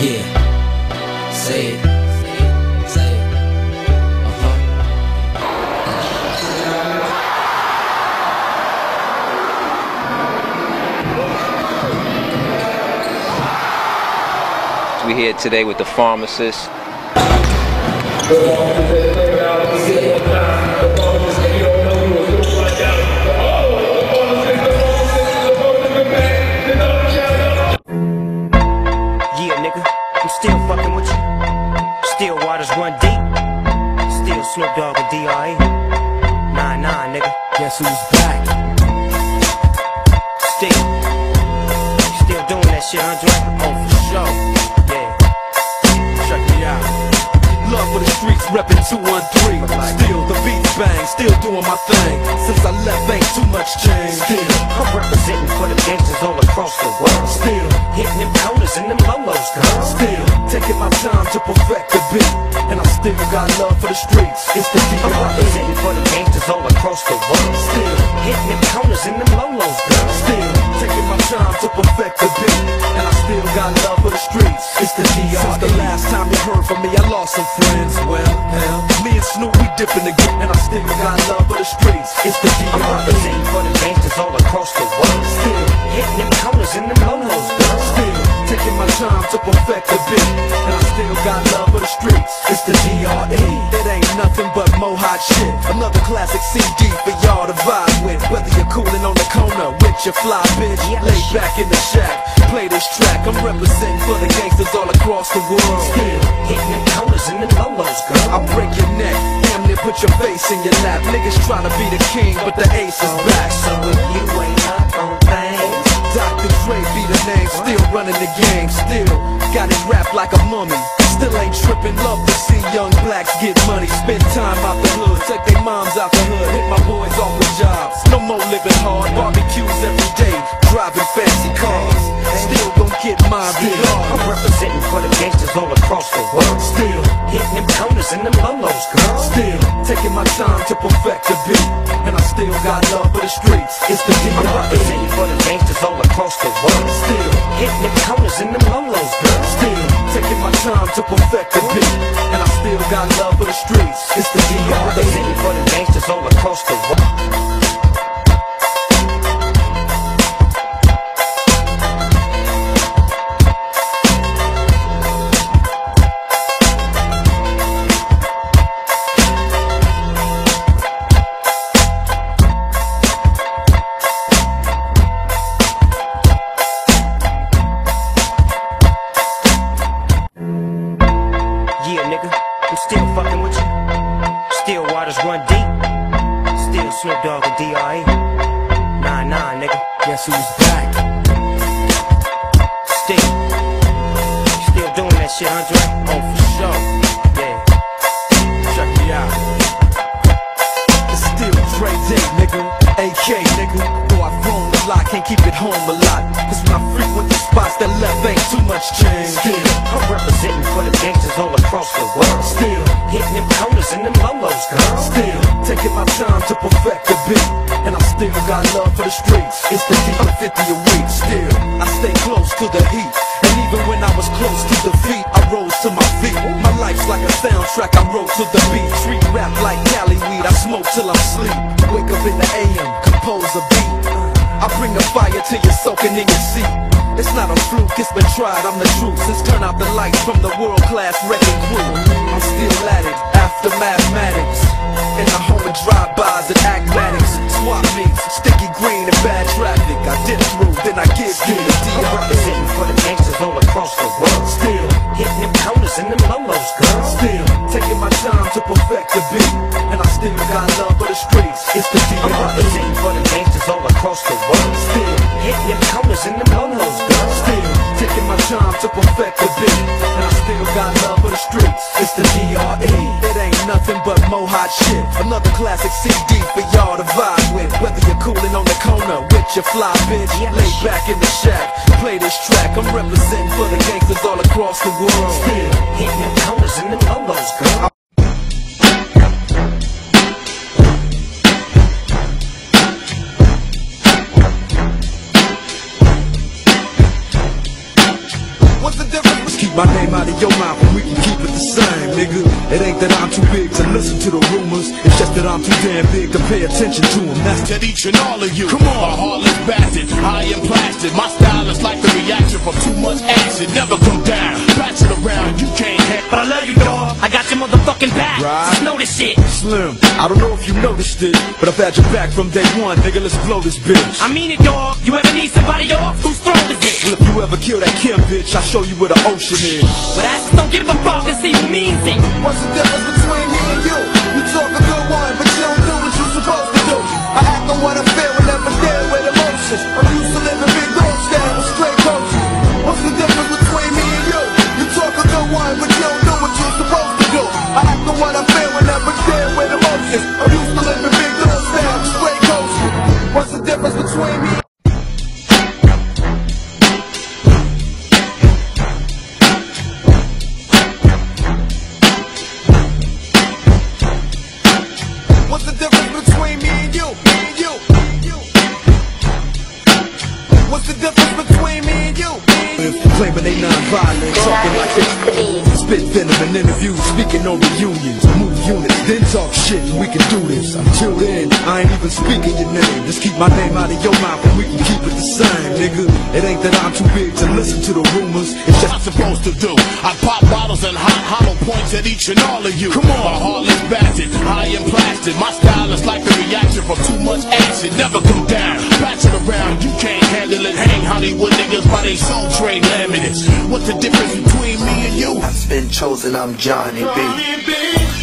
Yeah. Say it. Say it. Uh-huh. We here today with the pharmacist. And D.R.E. Nah, nah, nigga. Guess who's back? Still. Still doing that shit, Andre? Oh, for sure. Yeah. Check me out. Love for the streets, reppin' 213. Still the beats bang, still doing my thing. Since I left, ain't too much change. Still, I'm representing for the gangsters all across the world. still, Hitting them corners and them lolos, girl. still taking my time to perfect the beat. Still got love for the streets. It's the I'm D.R.E. for the gangsters all across the world. Still, Hitting them corners and them lolos, girl. still taking my time to perfect the beat. And I still got love for the streets. It's the D.R.E. Since the last time you heard from me, I lost some friends. Well, hell, me and Snoop, we dipping again. And I still got love for the streets. It's the I'm D.R.E. representing for the gangsters all across the world. Still, Hitting them corners and them lolos, girl. still taking my time to perfect the beat. I still got love for the streets. It's the D.R.E. It ain't nothing but mo hot shit. Another classic CD for y'all to vibe with. Whether you're cooling on the corner with your fly bitch, lay back in the shack, play this track. I'm representing for the gangsters all across the world. Still, Hitting them corners and them lolos, girl. I'll break your neck, damn near put your face in your lap. Niggas tryna be the king, but the ace is back. So if you name, still running the game, still got it wrapped like a mummy. Still ain't tripping, love to see young blacks get money. Spend time out the hood, take their moms out the hood, hit my boys off with jobs. No more living hard, barbecues every day, driving fancy cars. Still gon' get my I'm big representing for the gangsters all across the world. Still, Hitting them corners and them lolos, girl. still taking my time to perfect the beat. And I still got love for the streets. It's the I'm D.R.E. representing for the gangsters all across the world. Still, Hitting them corners and them lolos, girl. Still taking my time to perfect the beat, and I still got love for the streets. It's the I'm D.R.E. representing for the gangsters all across the world. Lot, can't keep it home a lot. Cause I frequent spots that left, ain't too much change. Still, I'm representing for the gangsters all across the world. still, Hitting them corners and them lolos, girl. still taking my time to perfect the beat. And I still got love for the streets. It's the D50 a week. Still, I stay close to the heat. And even when I was close to defeat, I rose to my feet. My life's like a soundtrack, I wrote to the beat. Street rap like Cali weed, I smoke till I'm sleep. Wake up in the AM, compose a beat. I bring the fire till you're soaking in your seat. It's not a fluke, it's been tried, I'm the truth. Since turn out the lights from the world class wrecking crew. I'm still at it, after mathematics. In the home of drive-bys and acmatics. Swap meets, sticky green and bad traffic. I dip through, then I give you the I'm DR. representing for the gangsters all across the world. Still, Hitting them corners and them lolos, girl. still, taking my time to perfect the beat. And I still got love for the streets. It's the I'm DR. representing for the gangsters all across the world. Streets. It's the D.R.E. It ain't nothing but mo hot shit. Another classic CD for y'all to vibe with. Whether you're cooling on the corner with your fly bitch, lay back in the shack, play this track. I'm representing for the gangsters all across the world. Still, Hitting them corners and them lolos, girl. What's the difference between keep my name out of your mouth and we can keep it the same, nigga. It ain't that I'm too big to listen to the rumors. It's just that I'm too damn big to pay attention to them. That's to each and all of you. Come on, a heartless bastard, high and plastic. My style is like the reaction from too much acid. Never come down, pass it around, you can't. But I love you, dog. I got your motherfucking back. Right. Just know this shit. Slim. I don't know if you noticed it, but I've had your back from day one, nigga. Let's blow this bitch. I mean it, dog. You ever need somebody off? Whose throat is it? Well, if you ever kill that Kim bitch, I'll show you where the ocean is. But I just don't give a fuck and see who means it. What's the difference between me and you? You talk non-violent, like they spit venom in interviews, speaking on reunions, move units, then talk shit, and we can do this. Until then, I ain't even speaking your name. Just keep my name out of your mouth, and we can keep it the same, nigga. It ain't that I'm too big to listen to the rumors. It's What I'm just supposed to do. I pop bottles and hot hollow points at each and all of you. Come on, a heartless bastard, high and plastic. My style is like the reaction from too much acid. Never come down, pass it around, you can't handle it. Hollywood niggas by they soul train laminates. What's the difference between me and you? I've been chosen, I'm Johnny B.